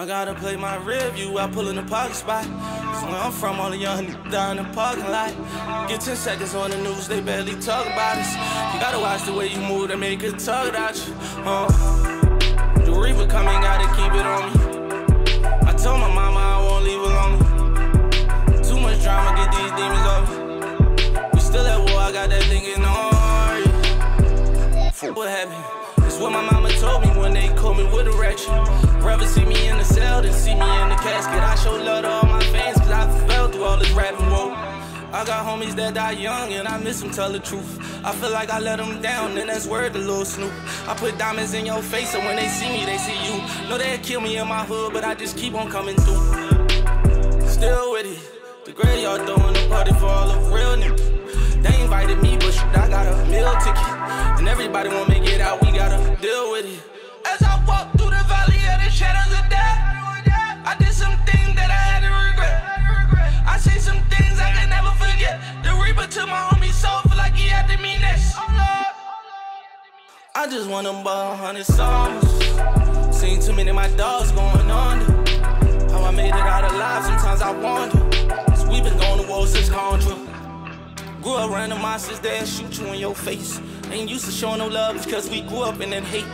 I gotta play my rear view, I pull in the parking spot. So where I'm from, all the young down in the parking lot. Get 10 seconds on the news, they barely talk about us. You gotta watch the way you move, they make it talk about you. Uh, the reaper coming, gotta keep it on me. I got homies that die young and I miss them tell the truth. I feel like I let them down, and that's word to little Snoop. I put diamonds in your face, so when they see me, they see you. Know they'll kill me in my hood, but I just keep on coming through. Still with it. The graveyard throwing a party for all the real niggas. They invited me, but I got a meal ticket. And everybody won't I just wanna ball a hundred songs. Seen too many of my dogs going under. How I made it out alive, sometimes I wonder. Cause we been going to war since Contra. Grew up around the monsters that shoot you in your face. Ain't used to showing no love, cause we grew up in that hate.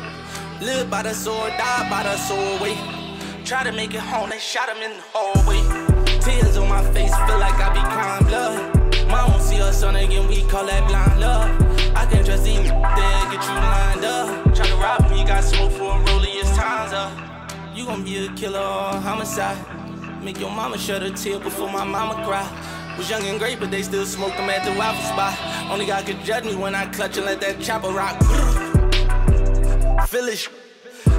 Live by the sword, die by the sword way. Try to make it home, they shot him in the hallway. Tears on my face, feel like I be crying blood. Mom won't see her son again, we call that blind love. I can trust these there, get you lined You gon' be a killer or a homicide. Make your mama shed a tear before my mama cry. Was young and great, but they still smoked them at the waffle spot. Only God could judge me when I clutch and let that chopper rock. Foolish.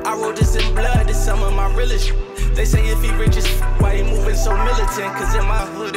I wrote this in blood, this some of my realest. They say if he rich as why he moving so militant? Cause in my hood